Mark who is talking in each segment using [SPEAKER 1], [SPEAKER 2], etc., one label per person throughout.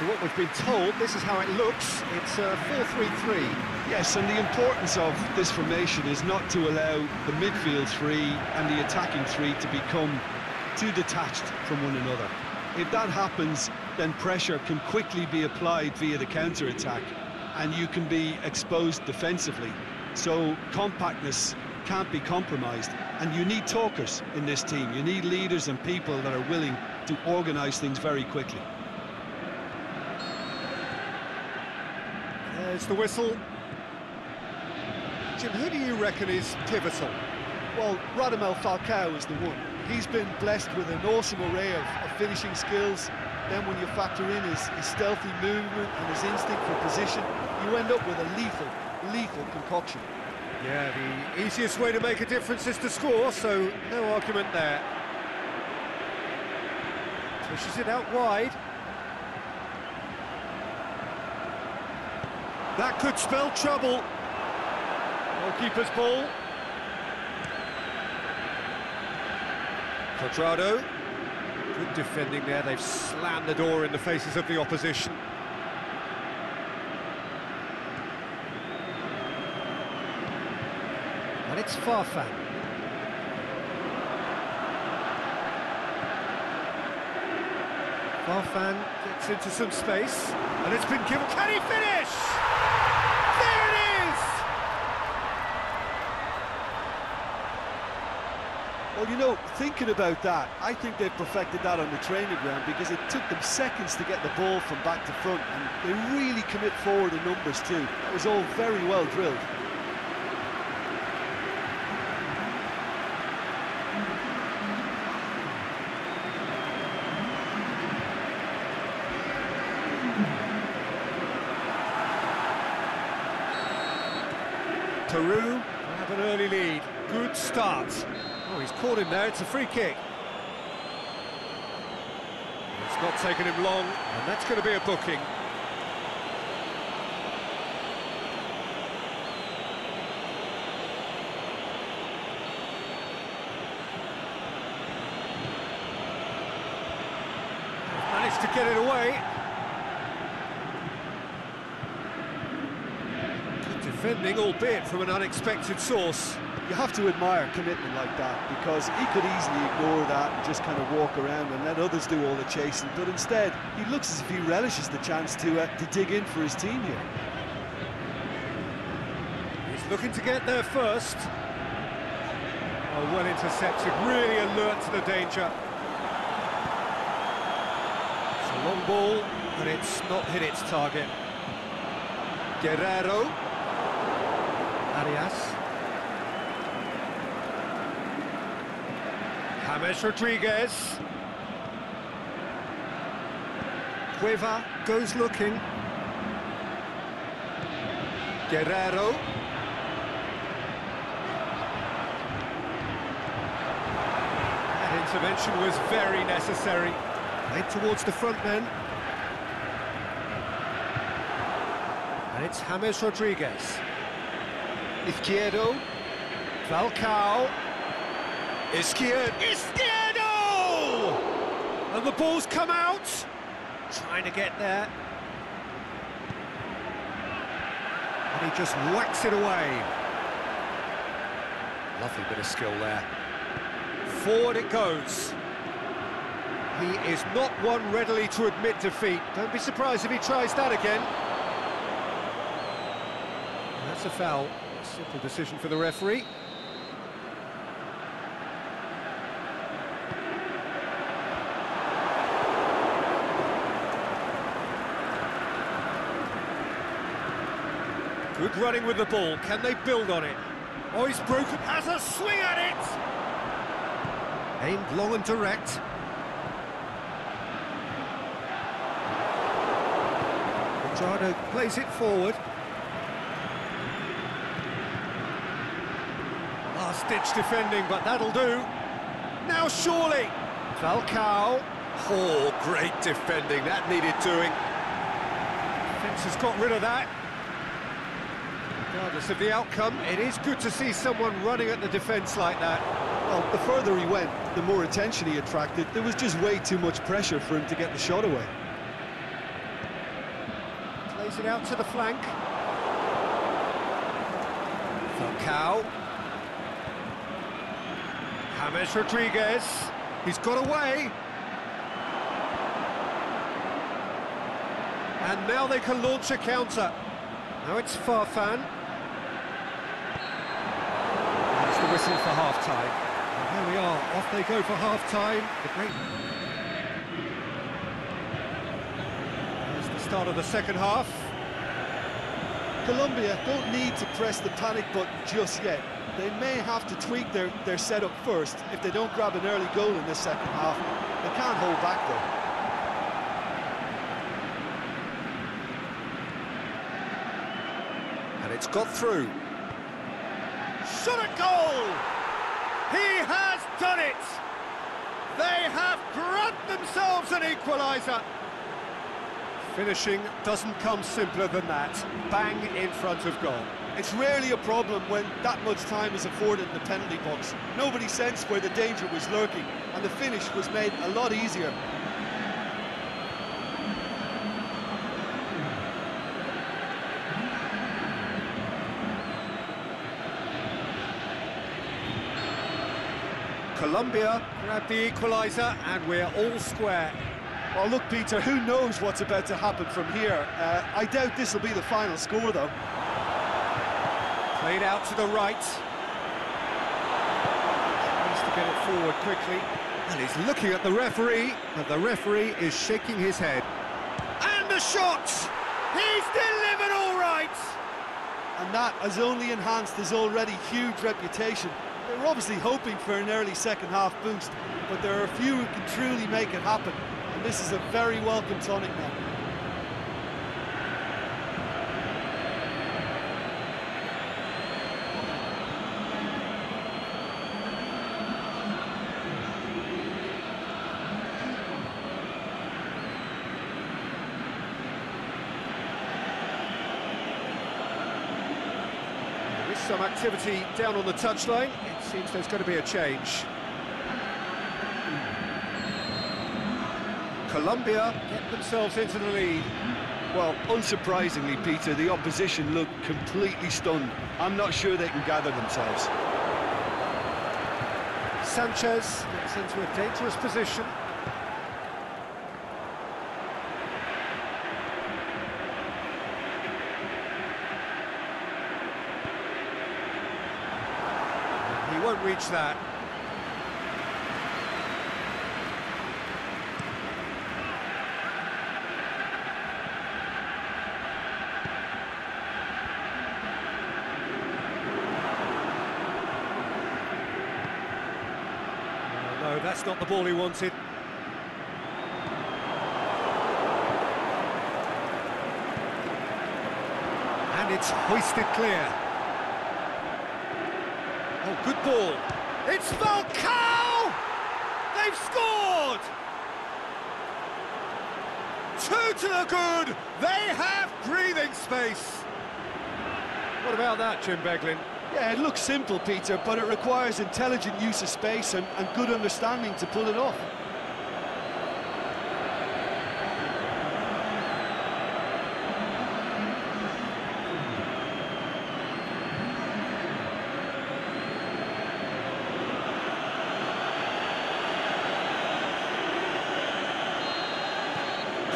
[SPEAKER 1] To what we've been told, this is how it looks. It's uh, a 4-3-3.
[SPEAKER 2] Yes, and the importance of this formation is not to allow the midfield three and the attacking three to become too detached from one another. If that happens, then pressure can quickly be applied via the counter-attack, and you can be exposed defensively. So compactness can't be compromised, and you need talkers in this team. You need leaders and people that are willing to organise things very quickly.
[SPEAKER 1] There's the whistle. Jim, who do you reckon is pivotal?
[SPEAKER 2] Well, Radamel Falcao is the one. He's been blessed with an awesome array of, of finishing skills. Then when you factor in his, his stealthy movement and his instinct for position, you end up with a lethal, lethal concoction.
[SPEAKER 1] Yeah, the easiest way to make a difference is to score, so no argument there. Pushes it out wide. That could spell trouble. Goalkeeper's ball. Cuadrado. Good defending there. They've slammed the door in the faces of the opposition. And it's Farfan. Farfan gets into some space, and it's been given. Can he finish? There it is!
[SPEAKER 2] Well, you know, thinking about that, I think they've perfected that on the training ground because it took them seconds to get the ball from back to front, and they really commit forward in numbers too. That was all very well drilled.
[SPEAKER 1] Peru have an early lead. Good start. Oh, he's caught him there. It's a free kick. It's not taken him long, and that's going to be a booking. Managed to get it away. Good defending, albeit from an unexpected source.
[SPEAKER 2] You have to admire commitment like that because he could easily ignore that and just kind of walk around and let others do all the chasing. But instead, he looks as if he relishes the chance to uh, to dig in for his team here.
[SPEAKER 1] He's looking to get there first. Oh, well intercepted, really alert to the danger. It's a long ball, but it's not hit its target. Guerrero. Arias. James Rodriguez. Cueva goes looking. Guerrero. That intervention was very necessary. Played towards the front men. And it's James Rodriguez. Izquierdo. Falcao. Izquierdo. And the ball's come out. Trying to get there. And he just whacks it away. Lovely bit of skill there. Forward it goes. He is not one readily to admit defeat. Don't be surprised if he tries that again. And that's a foul. Simple decision for the referee. Good running with the ball. Can they build on it? Oh, he's broken. Has a swing at it! Aimed long and direct. Cuadrado plays it forward. Last-ditch defending, but that'll do. Now surely. Falcao. Oh, great defending. That needed doing. Defence has got rid of that. Regardless of the outcome, it is good to see someone running at the defence like that.
[SPEAKER 2] Well, the further he went, the more attention he attracted. There was just way too much pressure for him to get the shot away.
[SPEAKER 1] Plays it out to the flank. Falcao. James Rodriguez. He's got away. And now they can launch a counter. Now it's Farfan. That's the whistle for half-time. And Here we are, off they go for half-time. The great... There's the start of the second half.
[SPEAKER 2] Colombia don't need to press the panic button just yet. They may have to tweak their, their setup first if they don't grab an early goal in this second half. They can't hold back though.
[SPEAKER 1] And it's got through. Shot a goal! He has done it! They have grabbed themselves an equaliser. Finishing doesn't come simpler than that. Bang in front of goal.
[SPEAKER 2] It's rarely a problem when that much time is afforded in the penalty box. Nobody sensed where the danger was lurking, and the finish was made a lot easier.
[SPEAKER 1] Colombia grab the equaliser and we're all square.
[SPEAKER 2] Well, look, Peter, who knows what's about to happen from here? Uh, I doubt this will be the final score, though.
[SPEAKER 1] Played out to the right. Tries to get it forward quickly. And he's looking at the referee, but the referee is shaking his head. And the shot! He's delivered all right!
[SPEAKER 2] And that has only enhanced his already huge reputation. They were obviously hoping for an early second half boost, but there are a few who can truly make it happen. And this is a very welcome tonic now.
[SPEAKER 1] Some activity down on the touchline. Seems there's going to be a change. Colombia get themselves into the lead.
[SPEAKER 2] Well, unsurprisingly, Peter, the opposition look completely stunned. I'm not sure they can gather themselves.
[SPEAKER 1] Sanchez gets into a dangerous position. He won't reach that. Uh, no, that's not the ball he wanted. And it's hoisted clear. Oh, good ball. It's Falcao! They've scored! Two to the good. They have breathing space. What about that, Jim Beglin?
[SPEAKER 2] Yeah, it looks simple, Peter, but it requires intelligent use of space and, and good understanding to pull it off.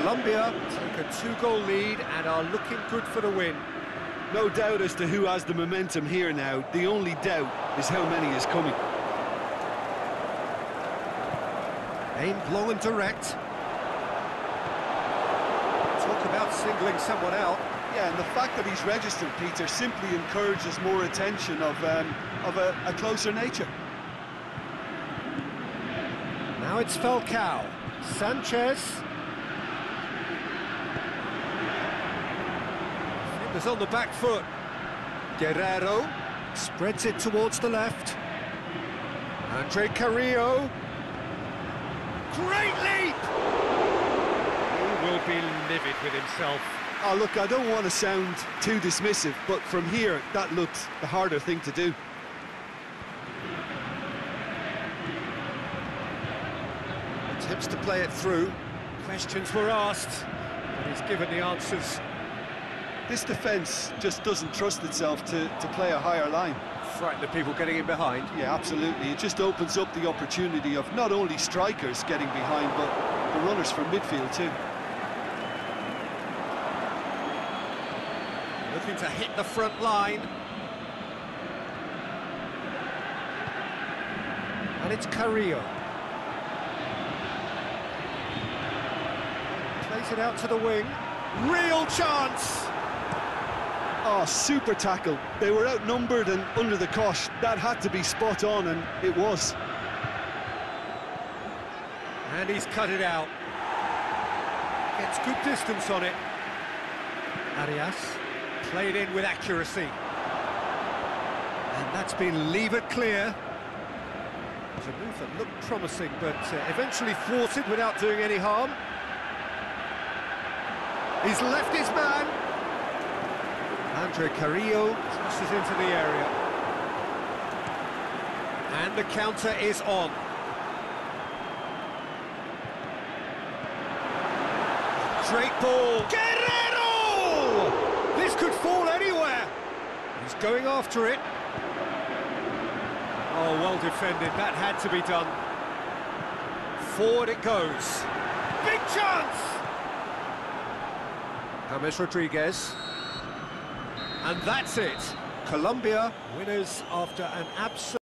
[SPEAKER 1] Colombia take a two-goal lead and are looking good for the win.
[SPEAKER 2] No doubt as to who has the momentum here now. The only doubt is how many is coming.
[SPEAKER 1] Aimed long and direct. Talk about singling someone out.
[SPEAKER 2] Yeah, and the fact that he's registered, Peter, simply encourages more attention of, um, of a, a closer nature.
[SPEAKER 1] Now it's Falcao. Sanchez. Fingers on the back foot. Guerrero spreads it towards the left. Andre Carrillo. Great leap! He will be livid with himself.
[SPEAKER 2] Oh, look, I don't want to sound too dismissive, but from here, that looked the harder thing to do.
[SPEAKER 1] Attempts to play it through. Questions were asked, but he's given the answers.
[SPEAKER 2] This defence just doesn't trust itself to, to play a higher line.
[SPEAKER 1] Frighten the people getting in behind.
[SPEAKER 2] Yeah, absolutely. It just opens up the opportunity of not only strikers getting behind, but the runners from midfield too.
[SPEAKER 1] Looking to hit the front line. And it's Carrillo. Plays it out to the wing. Real chance!
[SPEAKER 2] Oh, super tackle. They were outnumbered and under the cosh. That had to be spot on, and it was.
[SPEAKER 1] And he's cut it out. Gets good distance on it. Arias played in with accuracy. And that's been levered clear. It was a move that looked promising, but uh, eventually thwarted without doing any harm. He's left his man. Andre Carrillo crosses into the area. And the counter is on. Great ball. Guerrero! This could fall anywhere. He's going after it. Oh, well defended. That had to be done. Forward it goes. Big chance! James Rodriguez. And that's it. Colombia winners after an absolute...